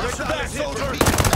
Back, soldier!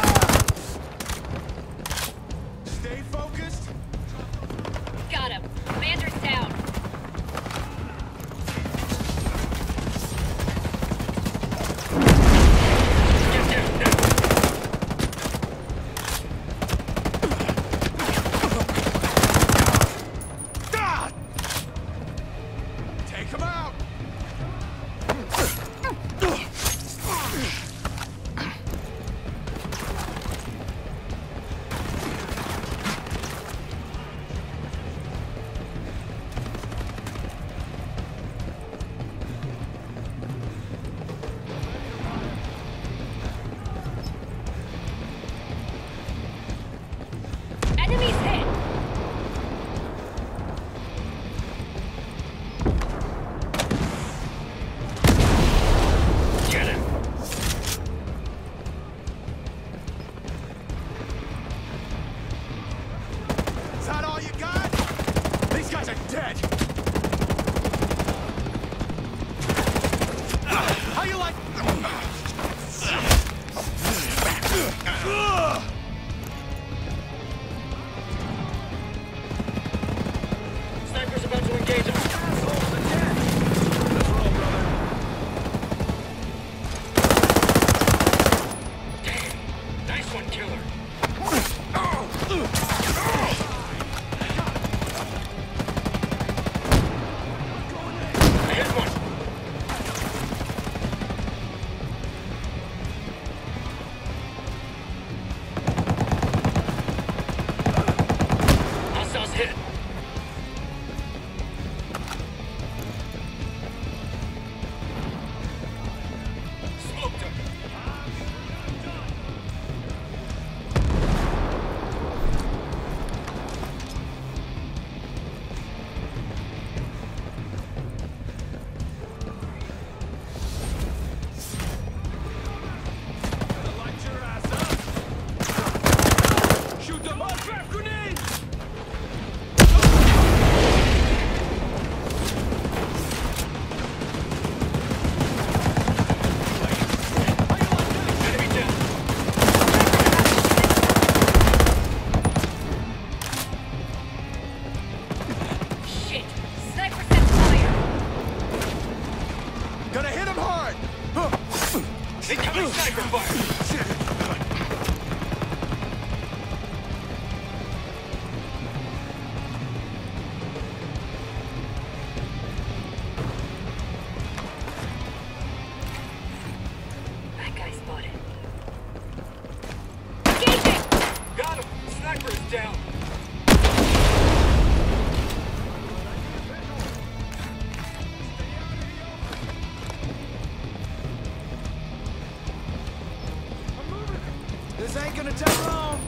gonna take long.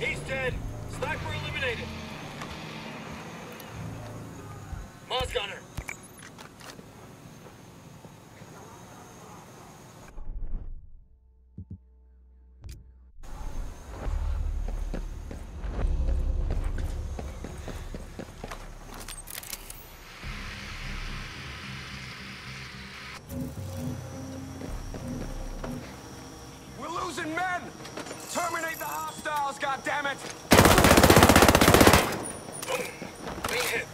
He's dead. Sniper eliminated. Mosgunner. thousand men! Terminate the hostiles, goddammit! damn hit.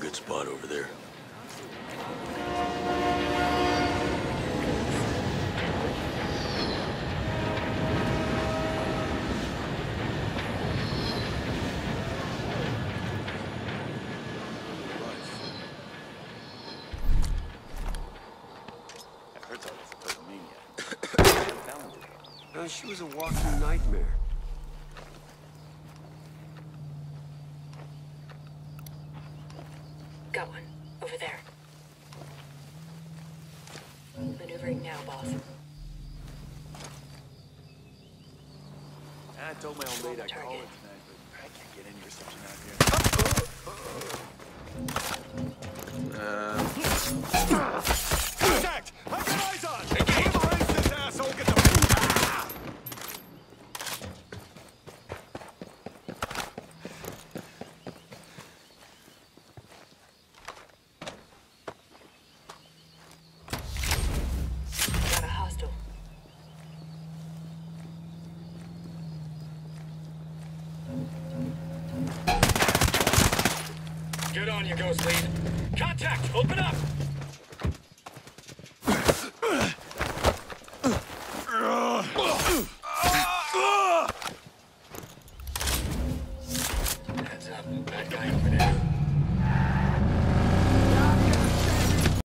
Good spot over there. I've heard that was a total maniac. Talented. Uh, she was a walking nightmare. Told my old lady I'd call Target. it tonight, but I can't get any reception out here. Contact! Good on you, Ghost Lead. Contact! Open up!